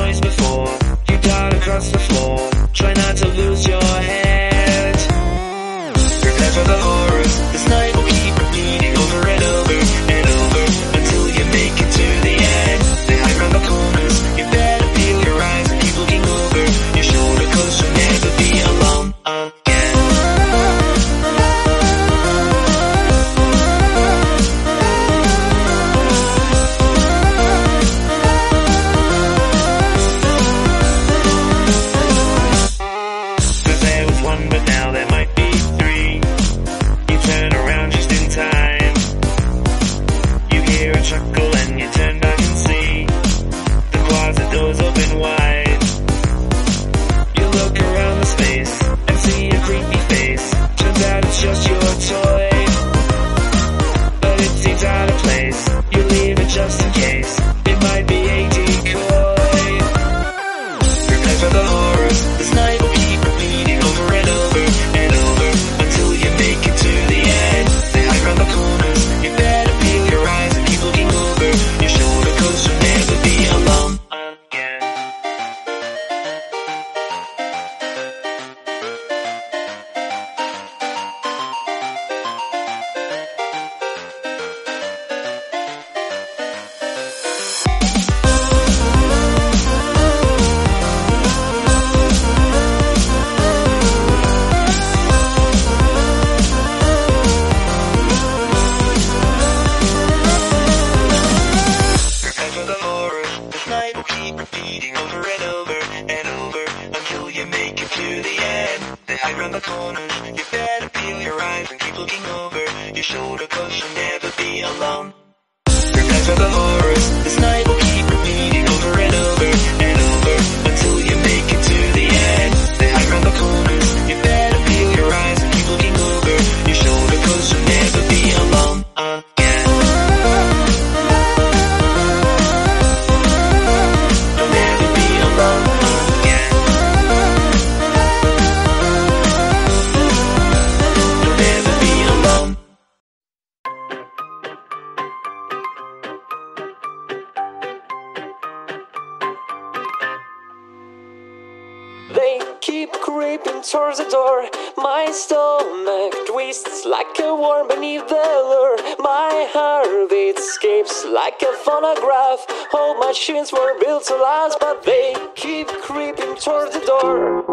noise before. You dart across the floor. Try not to lose your the end. They hide around the corner. You better peel your eyes and keep looking over your shoulder, creeping towards the door. My stomach twists like a worm beneath the lure. My heartbeat escapes like a phonograph. All machines were built to last, but they keep creeping towards the door.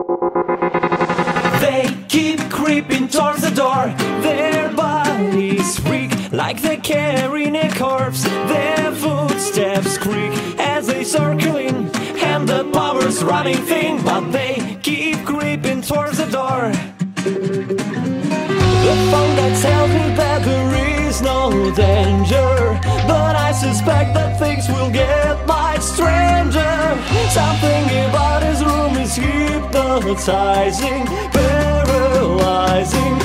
They keep creeping towards the door. Their bodies freak like they're carrying a corpse. Their footsteps creak as they circling, and the power's running thin. But they towards the door. The phone that tells me that there is no danger, but I suspect that things will get much stranger. Something about his room is hypnotizing, paralyzing,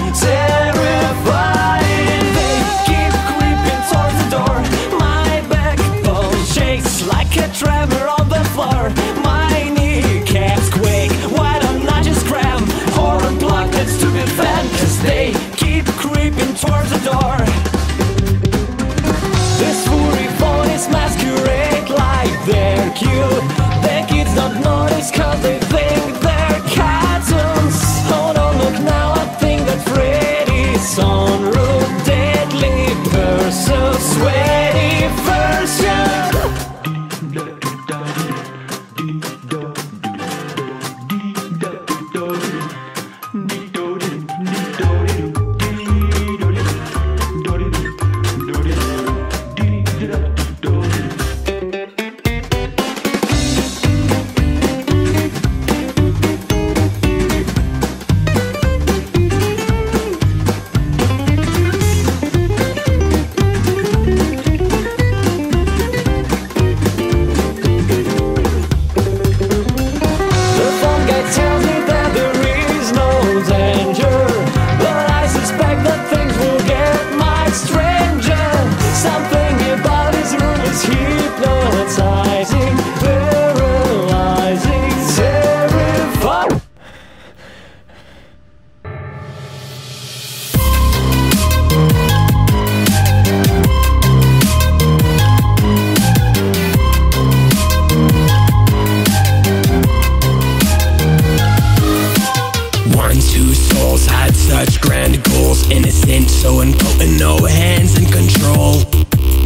Innocent, so impotent, no hands in control.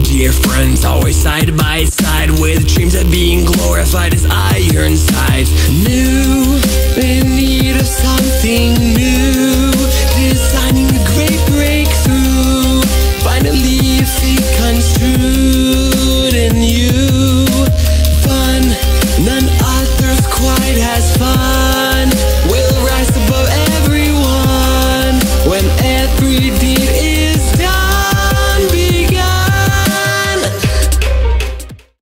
Dear friends, always side by side With dreams of being glorified as Ironsides New, in new